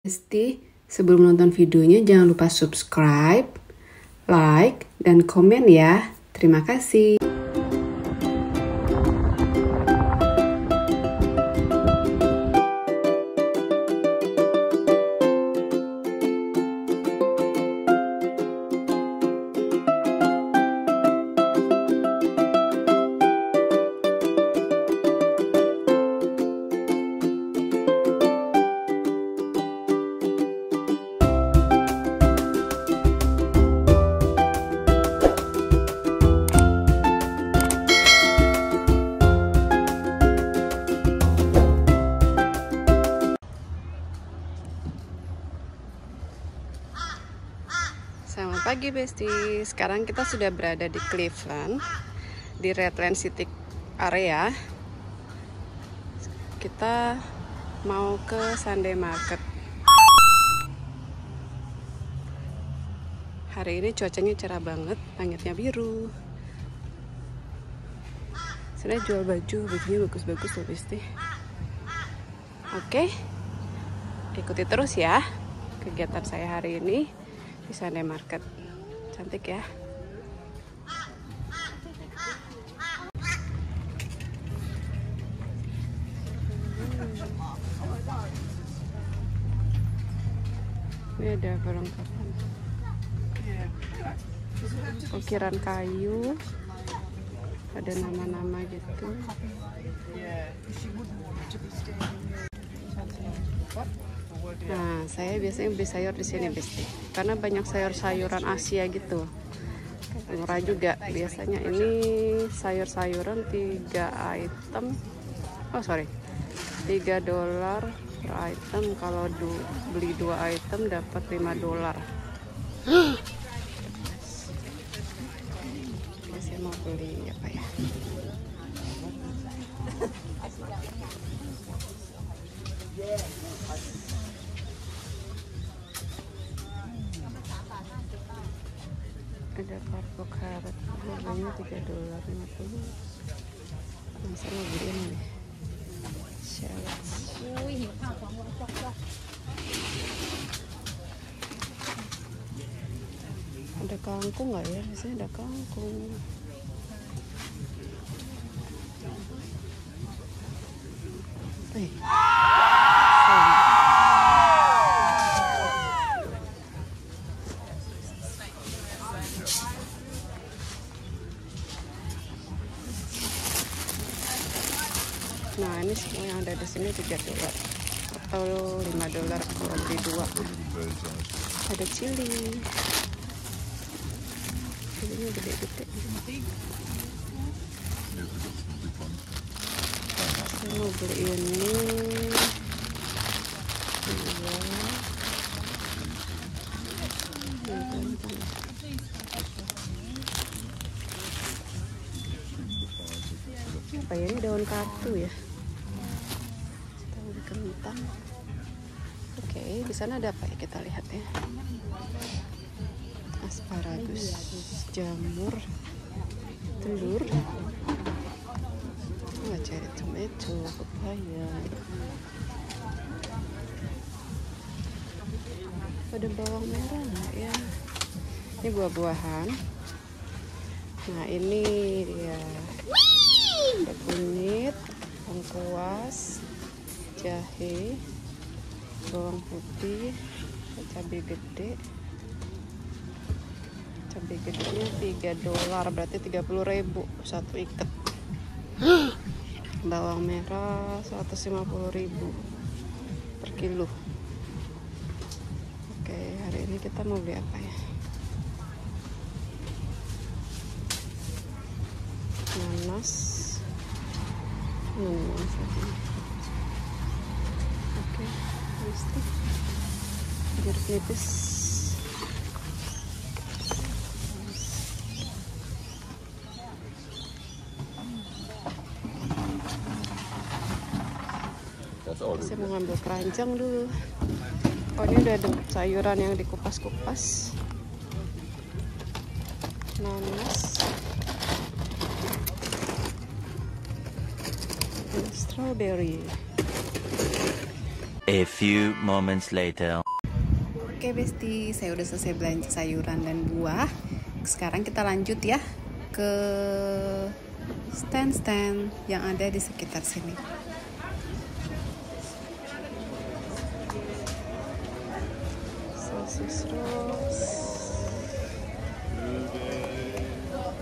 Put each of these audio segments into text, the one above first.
Besti, sebelum nonton videonya jangan lupa subscribe, like, dan komen ya. Terima kasih. Pagi Besti. Sekarang kita sudah berada di Cleveland di Redland City area. Kita mau ke Sunday Market. Hari ini cuacanya cerah banget, langitnya biru. Sudah jual baju, bajunya bagus-bagus loh Besti. Oke, ikuti terus ya kegiatan saya hari ini di Sunday Market. Cantik ya. Ini ada perlengkapan. Ukiran kayu. Ada nama-nama gitu. Nah, saya biasanya beli sayur di sini, Besti. Karena banyak sayur-sayuran Asia gitu. Murah juga. Biasanya ini sayur-sayuran 3 item. Oh, sorry. 3 dolar per item. Kalau du beli 2 item dapat 5 dolar. Saya mau beli apa ya? Ada kargo karet harganya 3 dolar 50 nah, saya mau beli ini. Nih shallots ada kangkung nggak ya? Biasanya ada kangkung. Eh di sini 3 dolar atau 5 dolar kalau beli dua. Ada chili. Chilinya gede-gede. Saya mau beli ini. Apa ya ini daun kartu ya? Oke, di sana ada apa ya kita lihat ya? Asparagus, jamur, telur, oh, cherry tomato, pepaya. Ada bawang merah nggak ya? Ini buah-buahan. Nah ini dia ada kunyit, lengkuas, jahe, bawang putih, cabai gede. Cabai gedenya 3 dolar, berarti 30 ribu satu ikat. Bawang merah 150 ribu per kilo. Oke, hari ini kita mau beli apa ya? Nanas. Nanas. Oke, jeruk nipis. Saya mau ngambil keranjang dulu. Oh ini udah ada sayuran yang dikupas-kupas. Nanas. Dan strawberry. A few moments later. Oke Besti, saya udah selesai belanja sayuran dan buah. Sekarang kita lanjut ya ke stand-stand yang ada di sekitar sini.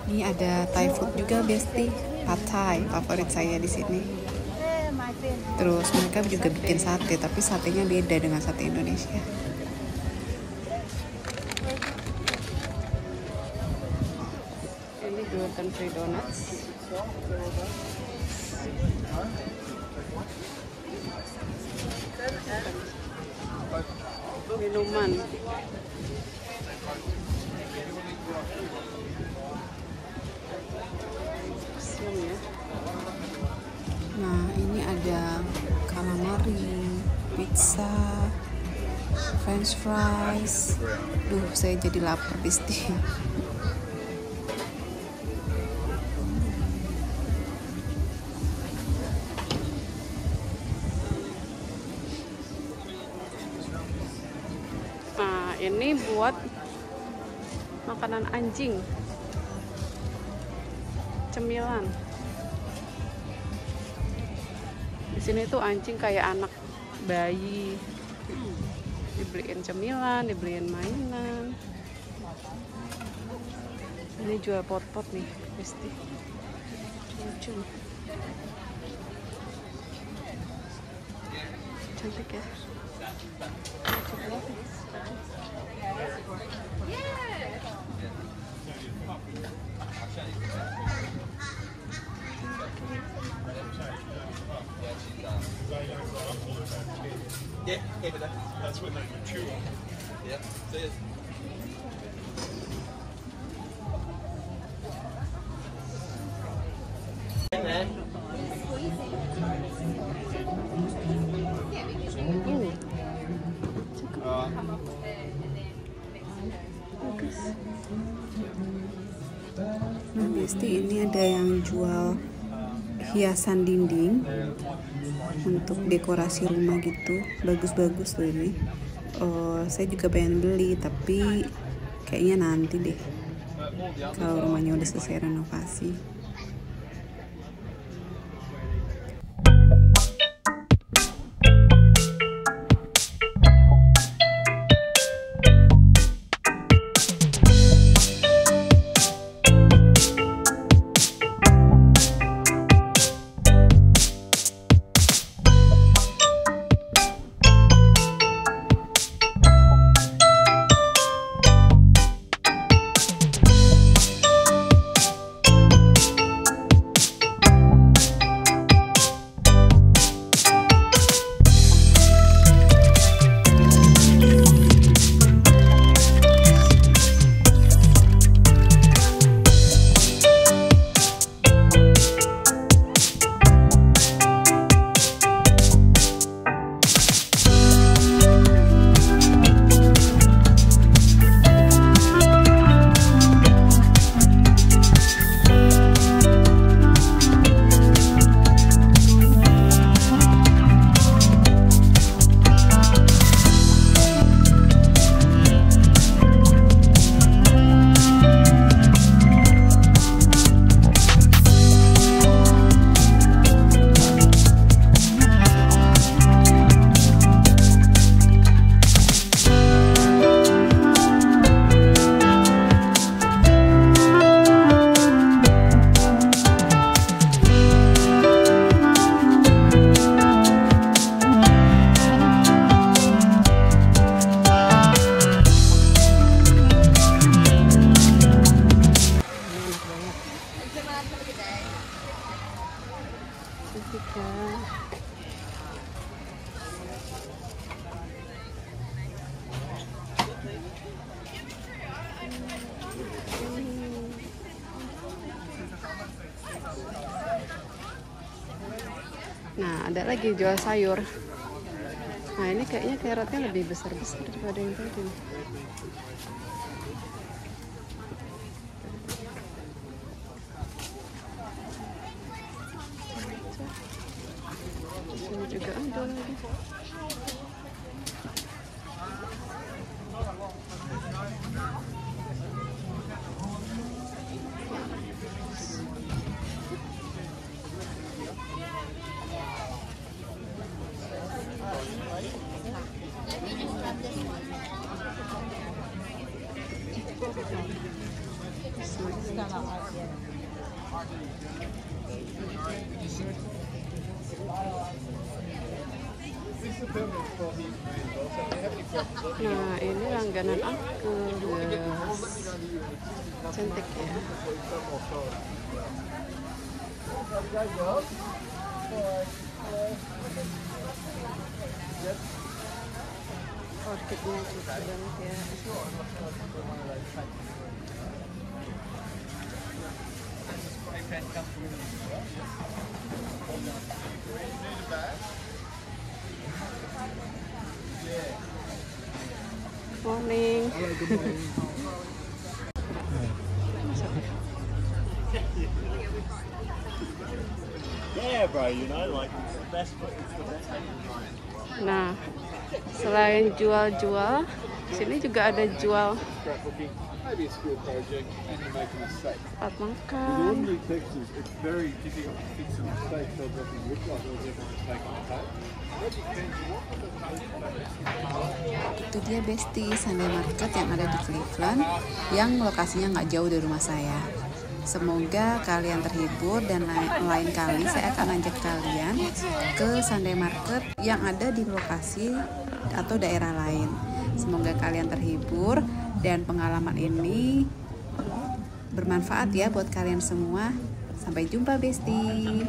Ini ada Thai food juga Besti, pad Thai favorit saya di sini. Terus mereka juga bikin sate, tapi satenya beda dengan sate Indonesia. Ini gluten free donuts. Minuman. Siam ya. Nah, ini ada calamari, pizza, french fries. Duh, saya jadi lapar Bisti. Nah, ini buat makanan anjing. Cemilan. Sini tuh anjing kayak anak bayi. Dibeliin cemilan, dibeliin mainan. Ini jual pot-pot nih, pasti. Lucu. Cantik ya. Yeah, ini ada yang jual hiasan dinding untuk dekorasi rumah gitu. Bagus-bagus loh ini. Oh, saya juga pengen beli tapi kayaknya nanti deh. Kalau rumahnya udah selesai renovasi. Lagi jual sayur. Nah, ini kayaknya carrotnya lebih besar-besar daripada yang tadi. Sini juga. Nah, ini langganan aku, guys. Cantik ya. Orchidnya juga banget ya. Bro, you know, like it's the best, it's the best. Nah, selain jual-jual, sini juga ada jual maybe a school project, and you make a mistake. tempat With makan. ordinary textures, it's very difficult to fix a mistake so it doesn't look like there was ever a mistake on the page. That depends what the page Itu dia Besti Sunday Market yang ada di Cleveland yang lokasinya nggak jauh dari rumah saya. Semoga kalian terhibur dan lain, lain kali saya akan ajak kalian ke Sunday Market yang ada di lokasi atau daerah lain. Semoga kalian terhibur dan pengalaman ini bermanfaat ya buat kalian semua. Sampai jumpa Besti.